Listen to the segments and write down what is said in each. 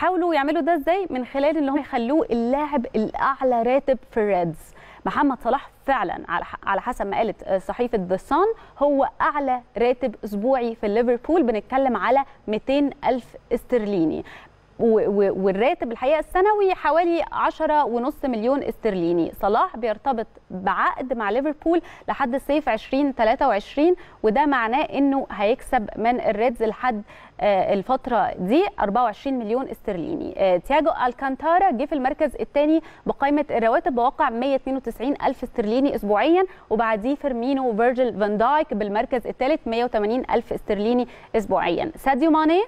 بيحاولوا يعملوا ده إزاي؟ من خلال إن هم يخلوه اللاعب الأعلى راتب في الريدز. محمد صلاح فعلا على حسب ما قالت صحيفة ذا سان هو أعلى راتب أسبوعي في ليفربول. بنتكلم على 200 ألف استرليني. والراتب الحقيقة السنوي حوالي 10.5 مليون استرليني. صلاح بيرتبط بعقد مع ليفربول لحد صيف 2023 وده معناه إنه هيكسب من الريدز لحد الفترة دي 24 مليون استرليني. تياجو ألكانتارا جه في المركز الثاني بقائمة الرواتب بواقع 192 ألف استرليني اسبوعيا وبعديه فيرمينو وفيرجيل فان دايك بالمركز الثالث 180 ألف استرليني اسبوعيا. ساديو ماني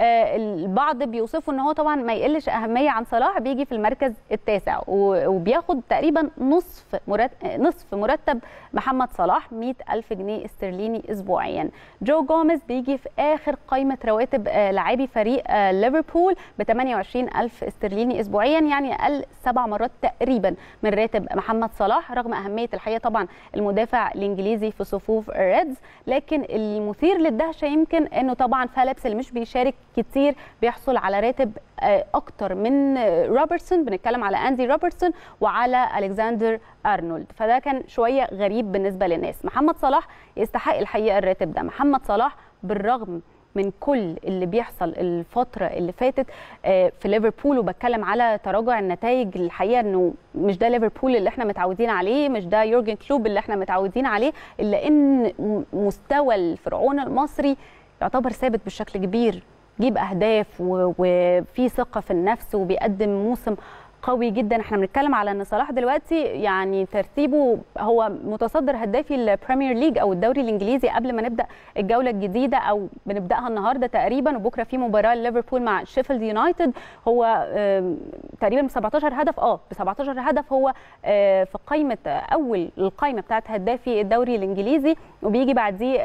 البعض بيوصفوا إن هو طبعا ما يقلش أهمية عن صلاح بيجي في المركز التاسع وبياخد تقريبا نصف مرتب نصف مرتب محمد صلاح 100 ألف جنيه استرليني اسبوعيا. جو جوميز بيجي في آخر قائمه رواتب لاعبي فريق ليفربول ب 28 ألف استرليني اسبوعيا يعني أقل سبع مرات تقريبا من راتب محمد صلاح رغم أهمية الحقيقة طبعا المدافع الإنجليزي في صفوف الريدز. لكن المثير للدهشة يمكن إنه طبعا فيليبس اللي مش بيشارك كتير بيحصل على راتب أكتر من روبرتسون. بنتكلم على اندي روبرتسون وعلى الكسندر أرنولد. فده كان شوية غريب بالنسبة للناس. محمد صلاح يستحق الحقيقة الراتب ده. محمد صلاح بالرغم من كل اللي بيحصل الفترة اللي فاتت في ليفربول وبتكلم على تراجع النتائج الحقيقة إنه مش ده ليفربول اللي إحنا متعودين عليه مش ده يورجن كلوب اللي إحنا متعودين عليه إلا إن مستوى الفرعون المصري يعتبر ثابت بشكل كبير. جيب أهداف وفي ثقة في النفس وبيقدم موسم قوي جدا. إحنا بنتكلم على ان صلاح دلوقتي يعني ترتيبه هو متصدر هدافي ال Premier League أو الدوري الإنجليزي قبل ما نبدأ الجولة الجديدة أو بنبدأها النهارده تقريبا. وبكرة في مباراة ليفربول مع شيفيلد يونايتد هو تقريبا ب 17 هدف. آه ب 17 هدف هو في قائمة أول القائمة بتاعت هدافي الدوري الإنجليزي. وبيجي بعديه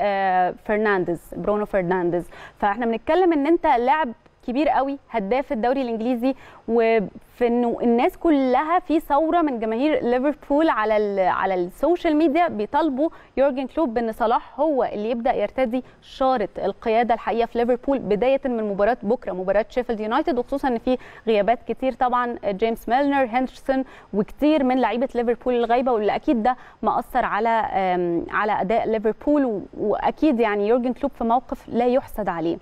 فرنانديز برونو فرنانديز فاحنا بنتكلم إن أنت لاعب كبير قوي هداف الدوري الإنجليزي. وفي إنه الناس كلها في ثورة من جماهير ليفربول على على ال social media بيطالبوا يورجن كلوب بإن صلاح هو اللي يبدأ يرتدي شارة القيادة الحقيقة في ليفربول بداية من مباراة بكرة مباراة شيفيلد يونايتد. وخصوصا إن في غيابات كتير طبعا جيمس ميلنر هندرسون وكتير من لعيبة ليفربول الغايبة. واللي أكيد ده مأثر على على أداء ليفربول. وأكيد يعني يورجن كلوب في موقف لا يحسد عليه.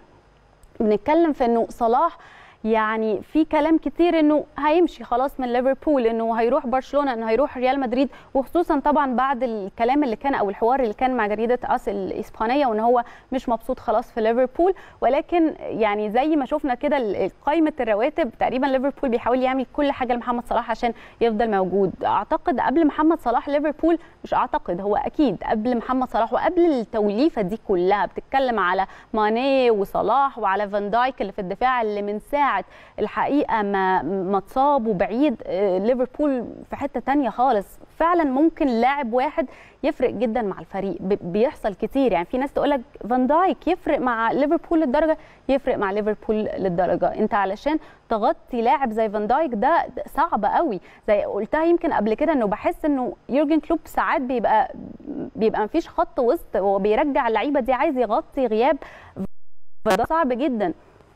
بنتكلم في إنه صلاح يعني في كلام كتير إنه هيمشي خلاص من ليفربول إنه هيروح برشلونة إنه هيروح ريال مدريد وخصوصا طبعا بعد الكلام اللي كان أو الحوار اللي كان مع جريدة أس الإسبانية وإن هو مش مبسوط خلاص في ليفربول. ولكن يعني زي ما شفنا كده قائمة الرواتب تقريبا ليفربول بيحاول يعمل كل حاجة لمحمد صلاح عشان يفضل موجود. أعتقد قبل محمد صلاح ليفربول مش أعتقد هو أكيد قبل محمد صلاح وقبل التوليفة دي كلها بتتكلم على ماني وصلاح وعلى فان دايك اللي في الدفاع اللي من ساعة الحقيقة ما ما اتصاب وبعيد ليفربول في حتة تانية خالص. فعلا ممكن لاعب واحد يفرق جدا مع الفريق. بيحصل كتير. يعني في ناس تقول لك فان دايك يفرق مع ليفربول للدرجة؟ يفرق مع ليفربول للدرجة. انت علشان تغطي لاعب زي فان دايك ده صعب قوي. زي قلتها يمكن قبل كده انه بحس انه يورجن كلوب ساعات بيبقى بيبقى مفيش خط وسط وبيرجع اللعيبة دي عايز يغطي غياب. فده صعب جدا.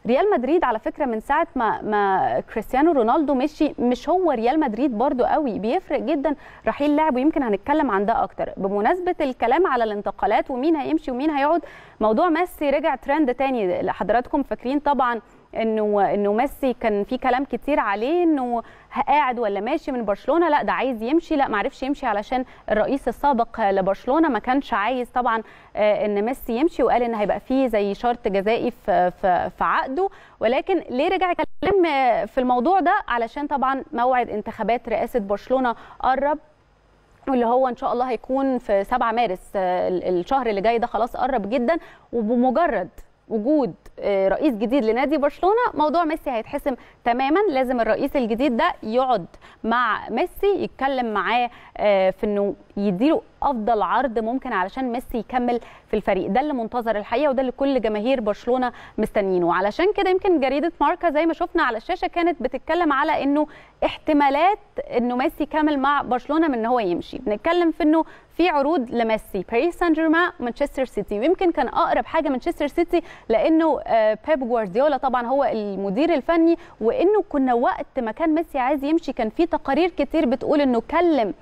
ريال مدريد على فكرة من ساعة ما ما كريستيانو رونالدو مشي مش هو ريال مدريد برضو قوي بيفرق جدا رحيل لاعب ويمكن هنتكلم عن ده أكتر. بمناسبة الكلام على الانتقالات ومين هيمشي ومين هيقعد موضوع ميسي رجع ترند تاني حضراتكم فاكرين طبعا انه انه ميسي كان في كلام كتير عليه انه قاعد ولا ماشي من برشلونة؟ لا ده عايز يمشي. لا ما عرفش يمشي علشان الرئيس السابق لبرشلونة ما كانش عايز طبعا إن ميسي يمشي وقال إن هيبقى فيه زي شرط جزائي في في, عقده. ولكن ليه رجع يتكلم في الموضوع ده؟ علشان طبعا موعد انتخابات رئاسة برشلونة قرب واللي هو إن شاء الله هيكون في 7 مارس الشهر اللي جاي ده خلاص قرب جدا. وبمجرد وجود رئيس جديد لنادي برشلونة موضوع ميسي هيتحسم تماما. لازم الرئيس الجديد ده يقعد مع ميسي يتكلم معاه في إنه يديله أفضل عرض ممكن علشان ميسي يكمل في الفريق. ده اللي منتظر الحقيقة وده اللي كل جماهير برشلونة مستنيينه. وعلشان كده يمكن جريدة ماركا زي ما شفنا على الشاشة كانت بتتكلم على إنه احتمالات إنه ميسي يكمل مع برشلونة من إن هو يمشي. بنتكلم في إنه في عروض لميسي. باريس سان جيرمان مانشستر سيتي ويمكن كان أقرب حاجة مانشستر سيتي لأنه بيب جوارديولا طبعا هو المدير الفني وإنه كنا وقت ما كان ميسي عايز يمشي كان في تقارير كتير بتقول إنه كلم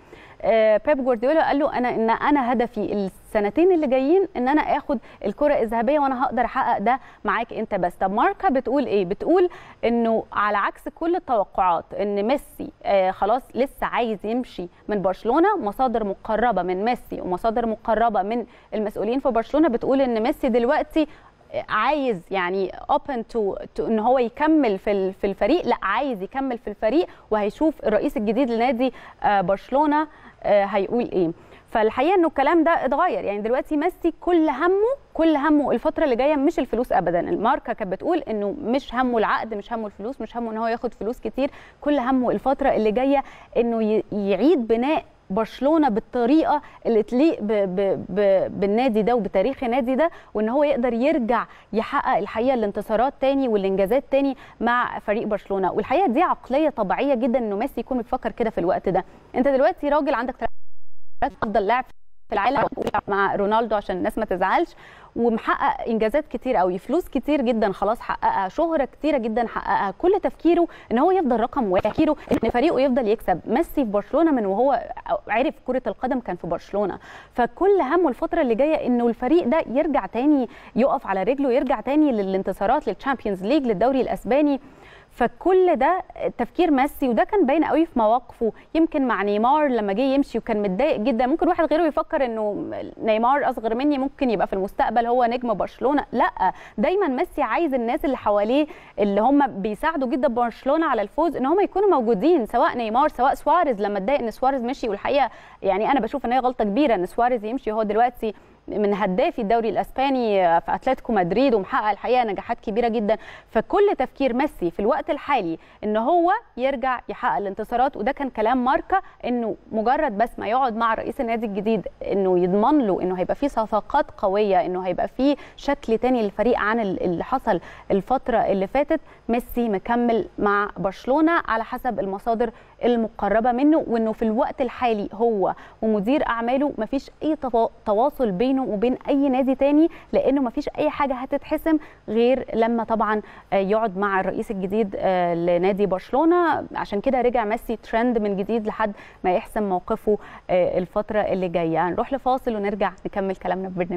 بيب جوارديولا قال له أنا إن أنا هدفي السنتين اللي جايين إن أنا آخد الكرة الذهبية وأنا هقدر أحقق ده معاك أنت بس. طب ماركا بتقول إيه؟ بتقول إنه على عكس كل التوقعات إن ميسي آه خلاص لسه عايز يمشي من برشلونة مصادر مقربة من ميسي ومصادر مقربة من المسؤولين في برشلونة بتقول إن ميسي دلوقتي عايز يعني open to إن هو يكمل في في الفريق لا عايز يكمل في الفريق وهيشوف الرئيس الجديد لنادي برشلونة هيقول إيه. فالحقيقة إنه الكلام ده اتغير. يعني دلوقتي ميسي كل همه كل همه الفترة اللي جاية مش الفلوس ابدا. الماركة كانت بتقول إنه مش همه العقد مش همه الفلوس مش همه إن هو ياخد فلوس كتير. كل همه الفترة اللي جاية إنه يعيد بناء برشلونة بالطريقة اللي تليق ب ب ب بالنادي ده وبتاريخ النادي ده وإن هو يقدر يرجع يحقق الحقيقة الانتصارات تاني والإنجازات تاني مع فريق برشلونة. والحقيقة دي عقلية طبيعية جدا إنه ميسي يكون بيفكر كده في الوقت ده. أنت دلوقتي راجل عندك أفضل لاعب في العالم مع رونالدو عشان الناس ما تزعلش. ومحقق إنجازات كتير قوي فلوس كتير جدا خلاص حققها. شهرة كتيرة جدا حققها. كل تفكيره إن هو يفضل رقم واحد. تفكيره إن فريقه يفضل يكسب. ميسي في برشلونة من وهو عرف كرة القدم كان في برشلونة. فكل همه الفترة اللي جاية إنه الفريق ده يرجع تاني يقف على رجله يرجع تاني للانتصارات لل Champions League للدوري الأسباني. فكل ده تفكير ميسي وده كان باين قوي في مواقفه. يمكن مع نيمار لما جه يمشي وكان متضايق جدا. ممكن واحد غيره يفكر إنه نيمار أصغر مني ممكن يبقى في المستقبل هو نجم برشلونة. لأ دايما ميسي عايز الناس اللي حواليه اللي هم بيساعدوا جدا برشلونة على الفوز إن هم يكونوا موجودين سواء نيمار سواء سواريز. لما اتضايق إن سواريز مشي والحقيقة يعني أنا بشوف إن هي غلطة كبيرة إن سواريز يمشي. هو دلوقتي من هدافي الدوري الإسباني في أتلتيكو مدريد ومحقق الحقيقة نجاحات كبيرة جدا. فكل تفكير ميسي في الوقت الحالي إن هو يرجع يحقق الانتصارات وده كان كلام ماركا إنه مجرد بس ما يقعد مع رئيس النادي الجديد إنه يضمن له إنه هيبقى في صفقات قوية إنه هيبقى في شكل تاني للفريق عن اللي حصل الفترة اللي فاتت. ميسي مكمل مع برشلونة على حسب المصادر المقربة منه وإنه في الوقت الحالي هو ومدير أعماله مفيش أي تواصل بين بينه وبين أي نادي تاني لأنه ما فيش أي حاجة هتتحسم غير لما طبعا يقعد مع الرئيس الجديد لنادي برشلونة. عشان كده رجع ميسي ترند من جديد لحد ما يحسم موقفه الفترة اللي جاية. هنروح لفاصل ونرجع نكمل كلامنا في برنامج.